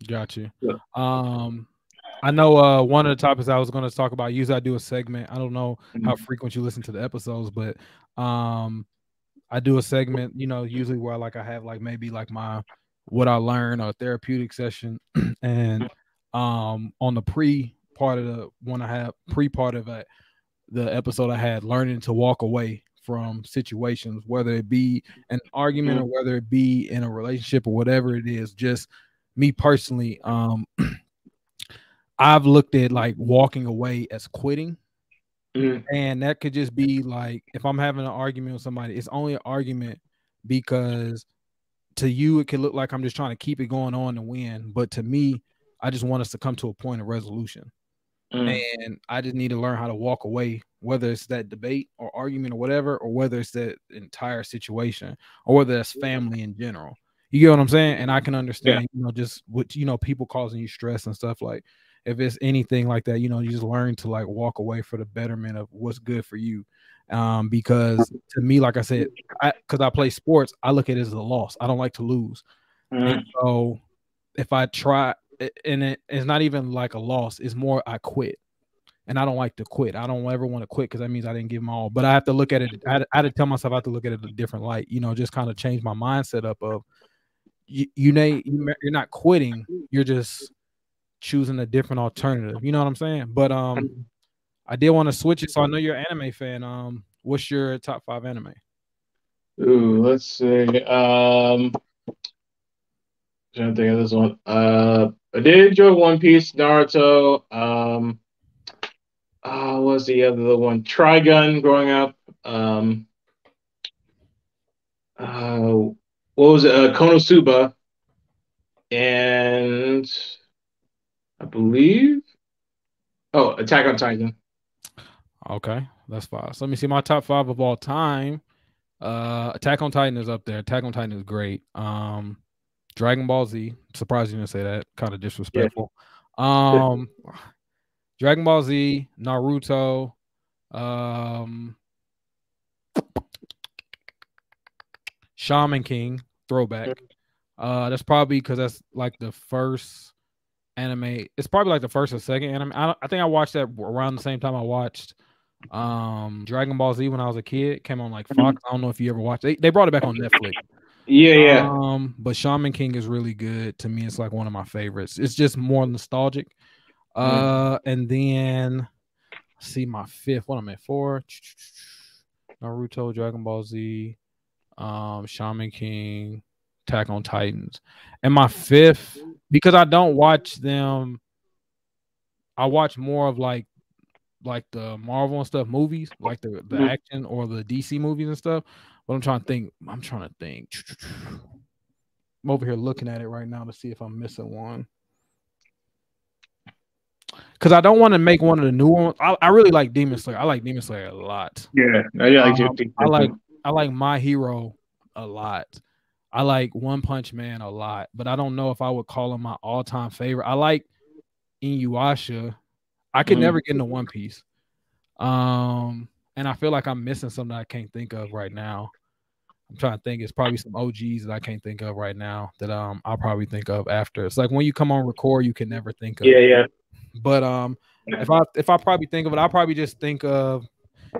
Got you. Yeah. Um, I know uh one of the topics I was going to talk about. Usually I do a segment. I don't know how frequent you listen to the episodes, but um, I do a segment. You know, usually where like I have like maybe like my what I learned or therapeutic session, and um on the pre part of the one I have pre part of it, the episode I had learning to walk away from situations, whether it be an argument or whether it be in a relationship or whatever it is, just me personally, um, I've looked at like walking away as quitting. Mhm. And that could just be like if I'm having an argument with somebody, it's only an argument because to you it could look like I'm just trying to keep it going on to win. But to me, I just want us to come to a point of resolution. Mm. And I just need to learn how to walk away, whether it's that debate or argument or whatever, or whether it's that entire situation, or whether that's family in general. You get what I'm saying? And I can understand, you know, just what you know, people causing you stress and stuff like if it's anything like that, you know, you just learn to like walk away for the betterment of what's good for you. Um, because to me, like I said, I because I play sports, I look at it as a loss. I don't like to lose. Mm. So if I try and it, it's not even like a loss, it's more I quit. And I don't like to quit. I don't ever want to quit because that means I didn't give my all. But I have to look at it. I had, I had to tell myself I have to look at it a different light. You know, just kind of change my mindset up of you. You you- you're not quitting. You're just choosing a different alternative. You know what I'm saying? But um, I did want to switch it. So I know you're an anime fan. Um, what's your top five anime? Ooh, let's see. Um, trying to think of this one. Uh, I did enjoy One Piece, Naruto. Um, uh, what was the other one? Trigun growing up. Um, uh, what was it? Uh, Konosuba. And I believe, oh, Attack on Titan. Okay, that's five. So let me see my top five of all time. Uh, Attack on Titan is up there. Attack on Titan is great. Um, Dragon Ball Z. Surprised you didn't say that. Kind of disrespectful. Yeah. Um, Dragon Ball Z, Naruto, um, Shaman King, throwback. Uh, that's probably because that's like the first anime. It's probably like the first or second anime. I, I think I watched that around the same time I watched um Dragon Ball Z when I was a kid. Came on like Fox. Mm-hmm. I don't know if you ever watched. They they brought it back on Netflix. Yeah, yeah. Um, but Shaman King is really good. To me, it's like one of my favorites. It's just more nostalgic. Uh, and then see my fifth. What am I four? Naruto, Dragon Ball Z, um, Shaman King, Attack on Titans, and my fifth because I don't watch them. I watch more of like like the Marvel and stuff movies, like the the mm-hmm. action or the DC movies and stuff. But I'm trying to think. I'm trying to think. I'm over here looking at it right now to see if I'm missing one because I don't want to make one of the new ones. I, I, really like Demon Slayer. I like Demon Slayer a lot. Yeah, I like um, I like I like My Hero a lot. I like One Punch Man a lot, but I don't know if I would call him my all time favorite. I like Inuyasha. I could mm. never get into One Piece. Um, and I feel like I'm missing something I can't think of right now. I'm trying to think. It's probably some OGs that I can't think of right now that um I'll probably think of after. It's like when you come on record, you can never think of. Yeah, yeah. But um, if I if I probably think of it, I probably just think of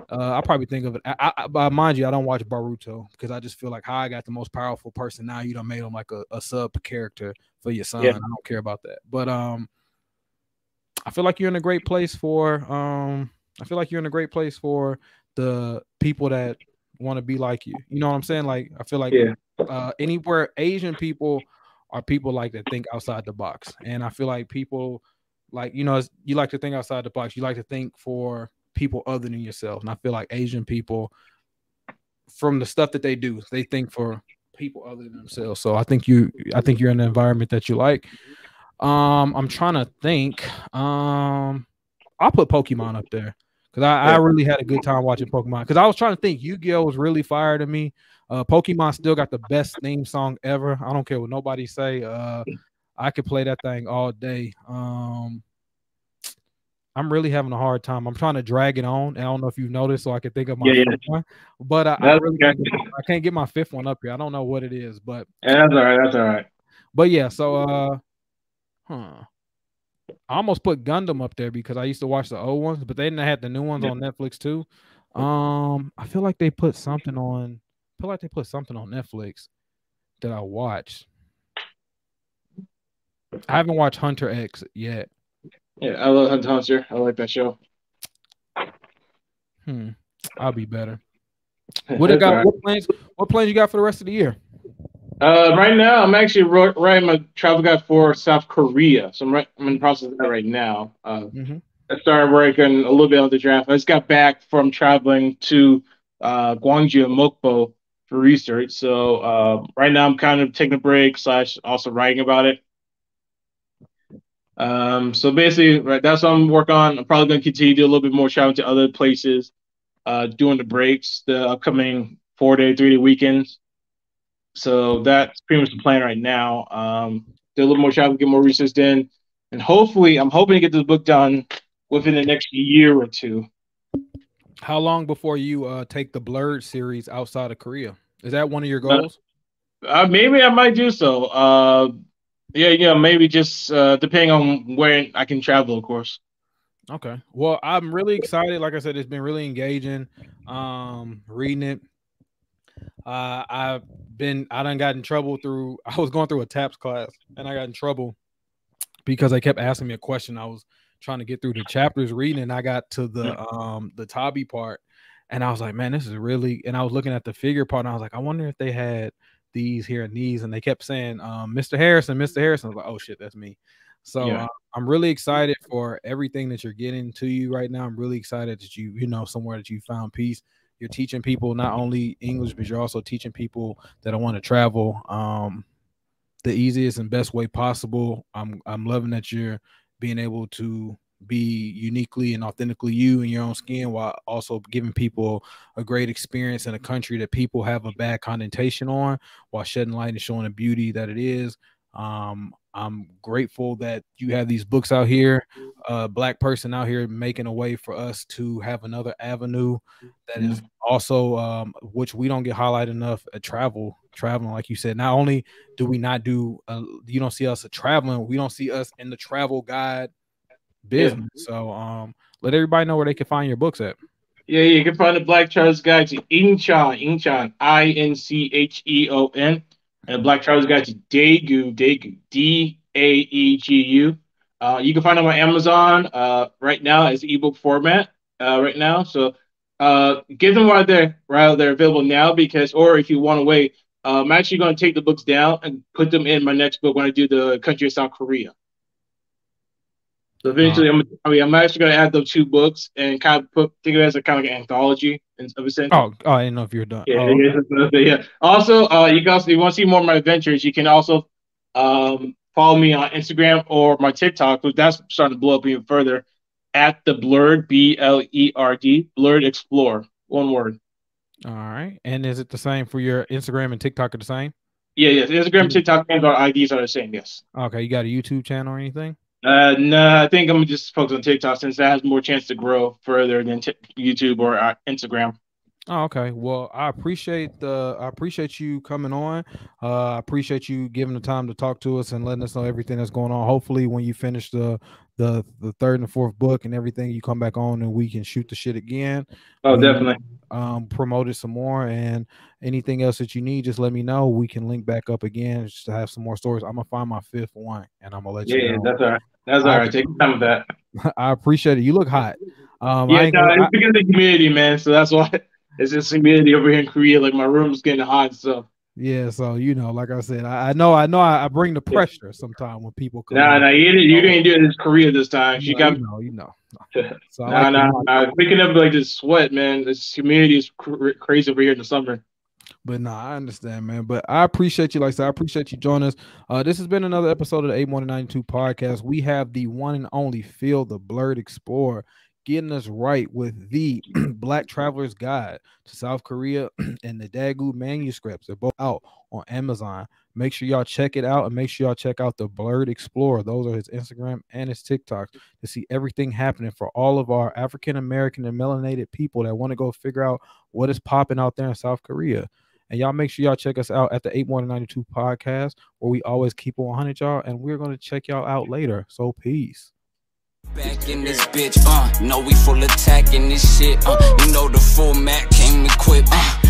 uh, I probably think of it. I, I, but mind you, I don't watch Boruto because I just feel like how I got the most powerful person now. You don't made him like a, a sub character for your son. Yeah. I don't care about that. But um, I feel like you're in a great place for um. I feel like you're in a great place for the people that want to be like you. You know what I'm saying? Like I feel like yeah. uh, anywhere Asian people are people like that think outside the box, and I feel like people like you know you like to think outside the box. You like to think for people other than yourself. And i feel like asian people from the stuff that they do they think for people other than themselves. So i think you i think you're in an environment that you like. Um i'm trying to think. Um i'll put pokemon up there because I, I really had a good time watching pokemon because i was trying to think yu-gi-oh was really fire to me uh pokemon still got the best theme song ever i don't care what nobody say uh I could play that thing all day. Um, I'm really having a hard time. I'm trying to drag it on. I don't know if you've noticed, so I can think of my yeah, yeah. one. But I, I really can't get, I can't get my fifth one up here. I don't know what it is, but yeah, that's all right. That's all right. But yeah, so uh, huh. I almost put Gundam up there because I used to watch the old ones, but they didn't have the new ones yeah. on Netflix too. Um, I feel like they put something on. I feel like they put something on Netflix that I watched. I haven't watched Hunter X yet. Yeah, I love Hunter Hunter. I like that show. Hmm. I'll be better. What got? Right. What plans? What plans you got for the rest of the year? Uh, right now, I'm actually writing my travel guide for South Korea, so I'm, right, I'm in the process of that right now. Uh, mm-hmm. I started working a little bit on the draft. I just got back from traveling to uh, Gwangju and Mokpo for research. So uh, right now, I'm kind of taking a break slash also writing about it. Um, so basically, right, that's what I'm working on. I'm probably going to continue to do a little bit more traveling to other places, uh, doing the breaks, the upcoming four day, three day weekends. So that's pretty much the plan right now. Um, do a little more travel, get more research in, and hopefully, I'm hoping to get this book done within the next year or two. How long before you uh, take the Blerd series outside of Korea? Is that one of your goals? Uh, uh, maybe I might do so. Uh, yeah, yeah, maybe just uh, depending on where I can travel, of course. Okay. Well, I'm really excited. Like I said, it's been really engaging. Um, reading it. Uh, I've been I done got in trouble through I was going through a TAPS class and I got in trouble because they kept asking me a question. I was trying to get through the chapters reading and I got to the um the Tabi part and I was like, man, this is really and I was looking at the figure part and I was like, I wonder if they had these here and these, and they kept saying, um, "Mr. Harrison, Mr. Harrison." I was like, "Oh shit, that's me." So Yeah. uh, I'm really excited for everything that you're getting to you right now. I'm really excited that you, you know, somewhere that you found peace. You're teaching people not only English, but you're also teaching people that I want to travel um, the easiest and best way possible. I'm I'm loving that you're being able to be uniquely and authentically you in your own skin while also giving people a great experience in a country that people have a bad connotation on while shedding light and showing the beauty that it is. Um, I'm grateful that you have these books out here, a black person out here making a way for us to have another avenue that is also um, which we don't get highlighted enough at travel traveling like you said. Not only do we not do uh, you don't see us traveling we don't see us in the travel guide business. So um let everybody know where they can find your books at. Yeah, you can find the Black Traveler's Guide to Incheon, Incheon, I N C H E O N, and Black Traveler's Guide to Daegu, Daegu, D A E G U. Uh, you can find them on Amazon uh, right now as ebook format uh, right now. So uh, get them while they're while they're available now because, or if you want to wait, uh, I'm actually going to take the books down and put them in my next book when I do the country of South Korea. So eventually, I'm, I mean, I'm actually going to add those two books and kind of put think of it as a kind of like an anthology in of a sense. oh, oh i didn't know if you're done Yeah, oh, yeah, yeah, yeah. Also, uh, you can also if you want to see more of my adventures, you can also um, follow me on Instagram or my TikTok, because that's starting to blow up even further. At the blerd B L E R D blerd explore one word. all right and is it the same for your instagram and tiktok are the same Yeah, yes. Instagram, TikTok, and our IDs are the same. Yes. okay you got a youtube channel or anything Uh, no, I think I'm just focused on TikTok since that has more chance to grow further than t- YouTube or uh, Instagram. Oh, okay. Well, I appreciate the I appreciate you coming on. Uh, I appreciate you giving the time to talk to us and letting us know everything that's going on. Hopefully, when you finish the the the third and fourth book and everything, you come back on and we can shoot the shit again. Oh, Mm. definitely. Um, promote it some more and anything else that you need, just let me know. We can link back up again just to have some more stories. I'm gonna find my fifth one and I'm gonna let you yeah, know. that's all right. That's all right. Take time with that. I appreciate it. You look hot. Um, I Yeah, no, it's because of the community, man. So that's why it's just humidity over here in Korea. Like my room's getting hot, so Yeah, so you know, like I said, I, I know, I know, I, I bring the pressure sometimes when people come. nah, nah, you didn't, you didn't do it in Korea this time. You She know, got you know, you know. nah, So I like nah, nah. Waking up like this sweat, man. This humidity is cr- crazy over here in the summer. but nah, I understand, man. But I appreciate you, like I said, I appreciate you joining us. Uh, this has been another episode of the Eight One Ninety Two podcast. We have the one and only Phil, the Blerd Explorer, getting us right with the Black Traveler's Guide to South Korea and the Daegu manuscripts. They're both out on Amazon. Make sure y'all check it out and make sure y'all check out the Blerd Explorer. Those are his Instagram and his TikTok to see everything happening for all of our African American and melanated people that want to go figure out what is popping out there in South Korea. And y'all make sure y'all check us out at the 8192 podcast where we always keep it 100 y'all and we're going to check y'all out later. So peace. Back in this bitch, uh, know we full attack in this shit, uh, you know the full format came equipped, uh,